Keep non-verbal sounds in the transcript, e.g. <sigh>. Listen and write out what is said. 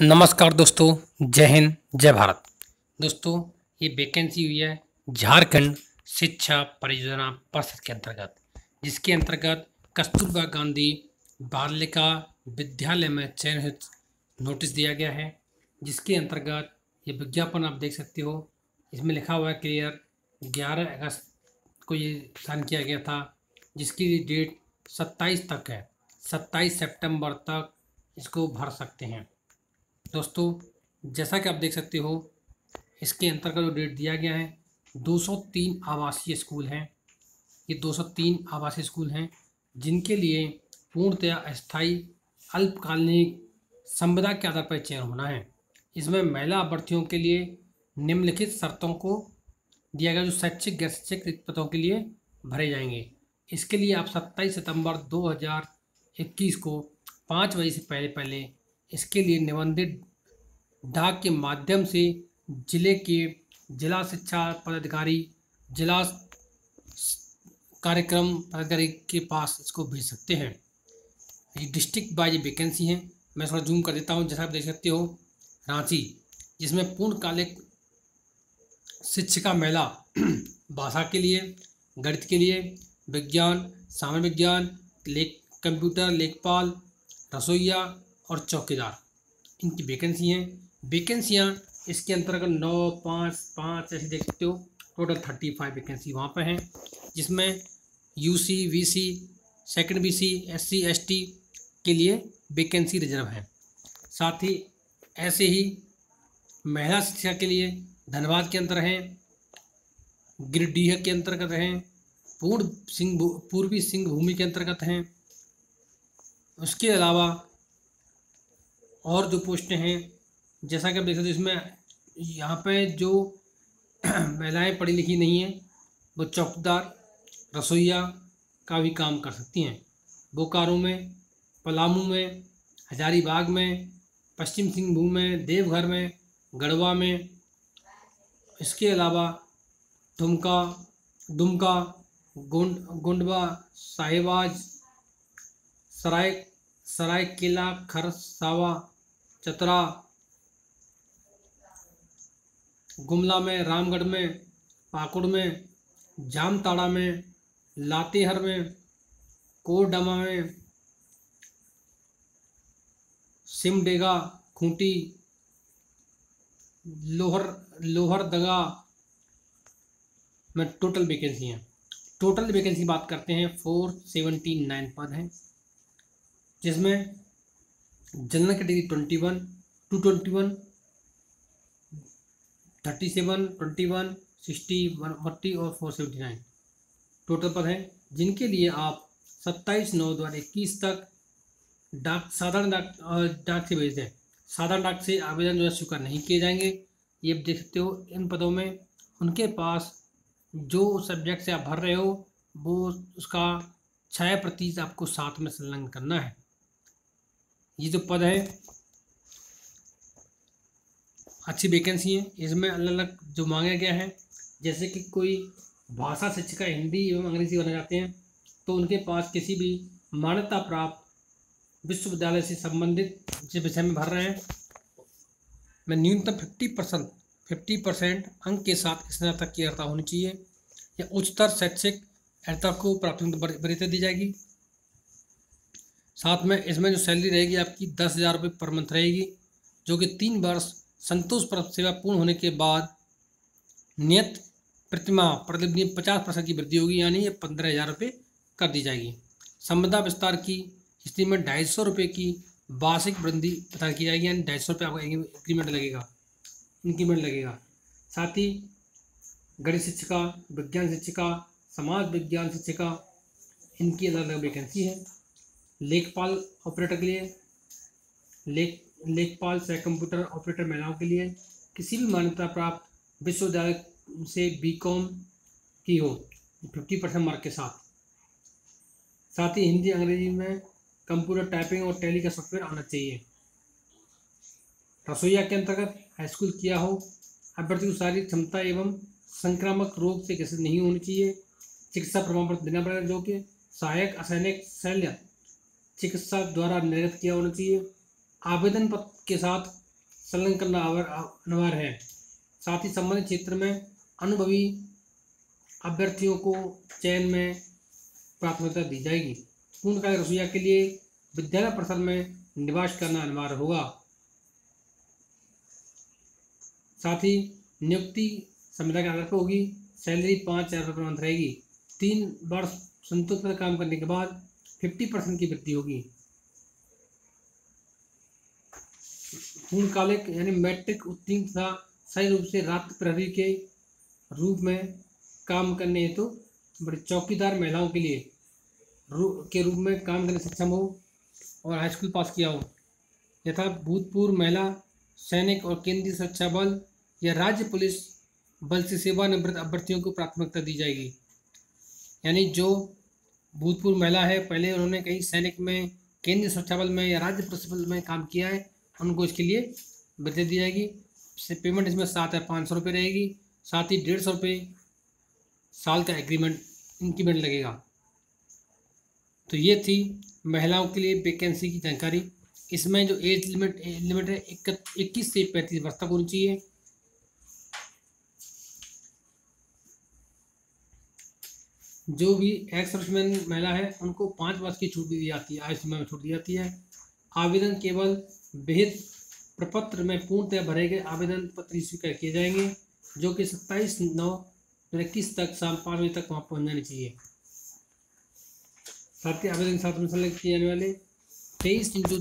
नमस्कार दोस्तों, जय हिंद, जय भारत। दोस्तों, ये वैकेंसी हुई है झारखंड शिक्षा परियोजना परिषद के अंतर्गत, जिसके अंतर्गत कस्तूरबा गांधी बालिका विद्यालय में चयनित नोटिस दिया गया है, जिसके अंतर्गत ये विज्ञापन आप देख सकते हो। इसमें लिखा हुआ है क्लियर ग्यारह अगस्त को ये साइन किया गया था, जिसकी डेट सत्ताईस तक है। सत्ताईस सितंबर तक इसको भर सकते हैं। दोस्तों, जैसा कि आप देख सकते हो, इसके अंतर्गत जो डेट दिया गया है 203 आवासीय स्कूल हैं। ये 203 आवासीय स्कूल हैं, जिनके लिए पूर्णतया अस्थायी, अल्पकालिक संविदा के आधार पर चयन होना है। इसमें महिला अभ्यर्थियों के लिए निम्नलिखित शर्तों को दिया गया, जो शैक्षिक गैर शैक्षिक रिक्त पदों के लिए भरे जाएँगे। इसके लिए आप 27 सितंबर 2021 को पाँच बजे से पहले पहले इसके लिए निबंधित डाक के माध्यम से ज़िले के जिला शिक्षा पदाधिकारी, जिला कार्यक्रम पदाधिकारी के पास इसको भेज सकते हैं। ये डिस्ट्रिक्ट वाइज वैकेंसी है। मैं थोड़ा जूम कर देता हूँ, जैसा आप देख सकते हो। रांची, जिसमें पूर्णकालिक शिक्षिका महिला <clears throat> भाषा के लिए, गणित के लिए, विज्ञान, सामान्य विज्ञान, लेख, कंप्यूटर, लेखपाल, रसोईया और चौकीदार। इनकी वैकेंसी हैं। वैकेंसियाँ इसके अंतर्गत नौ, पाँच पाँच, ऐसे देख सकते हो टोटल थर्टी फाइव वैकेंसी वहाँ पर हैं, जिसमें U C V C second B C S C S T के लिए वैकेंसी रिज़र्व है। साथ ही ऐसे ही महिला शिक्षा के लिए धनबाद के अंतर हैं गिरडीह के अंतर्गत हैं पूर्व सिंह पूर्वी सिंह भूमि के अंतर्गत हैं। उसके अलावा और जो पोस्टें हैं जैसा कि आप देख सकते इसमें यहाँ पे जो <clears throat> महिलाएँ पढ़ी लिखी नहीं हैं, वो चौकदार, रसोईया का भी काम कर सकती हैं। बोकारो में, पलामू में, हजारीबाग में, पश्चिम सिंहभूम में, देवघर में, गढ़वा में। इसके अलावा दुमका दुमका गोंड, गोंडवा, साहिबाज, सराय, सरायकेला, खरसावा, चतरा गुमला में, रामगढ़ में, पाकुड़ में, जामताड़ा में, लातेहर में, कोरडमा में, सिमडेगा, खूंटी, लोहर, लोहरदगा में टोटल वैकेंसी हैं। टोटल वैकेंसी बात करते हैं फोर सेवेंटी नाइन पद हैं, जिसमें general category twenty one two twenty one thirty seven twenty one sixty one forty और फोर सेवेंटी नाइन टोटल पद हैं, जिनके लिए आप सत्ताईस, नौ, दो हज़ार इक्कीस तक डाक, साधारण डाक डाक से भेज दें साधारण डाक से आवेदन जो है स्वीकार नहीं किए जाएँगे। ये आप देख सकते हो, इन पदों में उनके पास जो सब्जेक्ट से आप भर रहे हो, वो उसका छः प्रतिशत आपको साथ में संलग्न करना है। ये जो पद है अच्छी वैकेंसी हैं। इसमें अलग अलग जो मांगा गया है, जैसे कि कोई भाषा शिक्षिका हिंदी एवं अंग्रेज़ी बने जाते हैं तो उनके पास किसी भी मान्यता प्राप्त विश्वविद्यालय से संबंधित जिस विषय में भर रहे हैं, मैं न्यूनतम फिफ्टी परसेंट फिफ्टी परसेंट अंक के साथ स्नातक की अर्हता होनी चाहिए, या उच्चतर शैक्षिक अर्हता को प्राथमिकता दी जाएगी। साथ में इसमें जो सैलरी रहेगी आपकी दस हज़ार रुपये पर मंथ रहेगी, जो कि तीन वर्ष संतोषप्रद सेवा पूर्ण होने के बाद नियत प्रतिमा प्रतिदिन पचास परसेंट की वृद्धि होगी, यानी ये पंद्रह हज़ार रुपये कर दी जाएगी। संविदा विस्तार की स्थिति में ढाई सौ रुपये की वार्षिक वृद्धि प्रदान की जाएगी, यानी ढाई सौ रुपये आपको इंक्रीमेंट लगेगा। इंक्रीमेंट लगेगा। साथ ही गणित शिक्षिका, विज्ञान शिक्षिका, समाज विज्ञान शिक्षिका, इनकी अलग अलग वैकेंसी है। लेखपाल ऑपरेटर के लिए लेख लेखपाल, सह कंप्यूटर ऑपरेटर महिलाओं के लिए किसी भी मान्यता प्राप्त विश्वविद्यालय से बीकॉम की हो फिफ्टी परसेंट मार्क के साथ। साथ ही हिंदी, अंग्रेज़ी में कंप्यूटर टाइपिंग और टेली का सॉफ्टवेयर आना चाहिए। रसोईया के अंतर्गत हाईस्कूल किया हो अभ्यर्थी को सारी क्षमता एवं संक्रामक रोग से ग्रसित नहीं होनी चाहिए। चिकित्सा प्रमाण पत्र देना पड़ेगा, जो कि सहायक, असैनिक शैल्य चिकित्सा द्वारा निर्गत किया होना चाहिए। आवेदन पत्र के साथ संलग्न करना अनिवार्य है। साथ ही संबंधित क्षेत्र में अनुभवी अभ्यर्थियों को चयन में प्राथमिकता दी जाएगी। पूर्णकालिक रसोईया के लिए विद्यालय परिसर में निवास करना अनिवार्य होगा। साथ ही नियुक्ति संविदा के आधार पर होगी। सैलरी पाँच हज़ार रुपये मंथ रहेगी। तीन वर्ष संतुष्ट काम करने के बाद फिफ्टी परसेंट की वृद्धि होगी। पूर्णकालिक, यानी मैट्रिक उत्तीर्ण तथा सही रूप से रात प्रहरी के रूप में काम करने हेतु तो बड़े चौकीदार महिलाओं के लिए रू, के रूप में काम करने सक्षम हो और हाई स्कूल पास किया हो। यथा भूतपूर्व महिला, सैनिक और केंद्रीय सुरक्षा बल या राज्य पुलिस बल से सेवानिवृत्त अभ्यर्थियों को प्राथमिकता दी जाएगी। यानी जो भूतपूर्व महिला है, पहले उन्होंने कहीं सैनिक में, केंद्रीय सुरक्षा बल में या राज्य पुलिस बल में काम किया है उनको इसके लिए वृद्धि दी जाएगी। पेमेंट इसमें सात है पाँच सौ रुपये रहेगी, साथ ही डेढ़ सौ रुपये साल का एग्रीमेंट इंक्रीमेंट लगेगा। तो ये थी महिलाओं के लिए वैकेंसी की जानकारी। इसमें जो एज लिमिट एज लिमिट है इक्कीस से पैंतीस वर्ष तक होनी चाहिए। जो भी एक्स सर्विसमैन महिला है, उनको पाँच वर्ष की छूट दी जाती है आयु सीमा में छूट दी जाती है। आवेदन केवल विहित प्रपत्र में पूर्णतः भरे गए आवेदन पत्र स्वीकार किए जाएँगे, जो कि सत्ताईस नौ इक्कीस तक शाम पाँच बजे तक वहाँ पहुँच जानी चाहिए। साथ ही आवेदन साथ में संलग्न किए जाने वाले तेईस इंटू